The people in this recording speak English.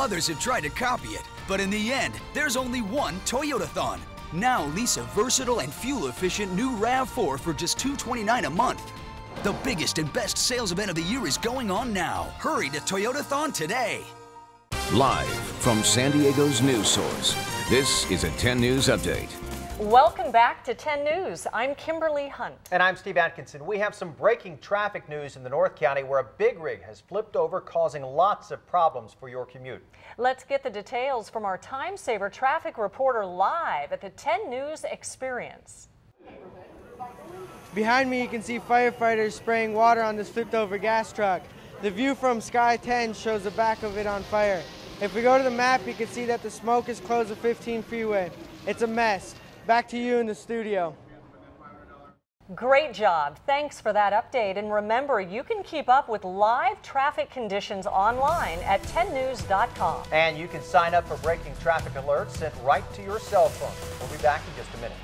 Others have tried to copy it, but in the end, there's only one Toyotathon. Now lease a versatile and fuel-efficient new RAV4 for just 229 a month. The biggest and best sales event of the year is going on now. Hurry to Toyotathon today. Live from San Diego's news source, this is a 10 News Update. Welcome back to 10 News. I'm Kimberly Hunt. And I'm Steve Atkinson. We have some breaking traffic news in the North County where a big rig has flipped over, causing lots of problems for your commute. Let's get the details from our time saver traffic reporter live at the 10 News Experience. Behind me, you can see firefighters spraying water on this flipped over gas truck. The view from Sky 10 shows the back of it on fire. If we go to the map, you can see that the smoke is closed the 15 freeway. It's a mess. Back to you in the studio. Great job. Thanks for that update. And remember, you can keep up with live traffic conditions online at 10news.com. And you can sign up for breaking traffic alerts sent right to your cell phone. We'll be back in just a minute.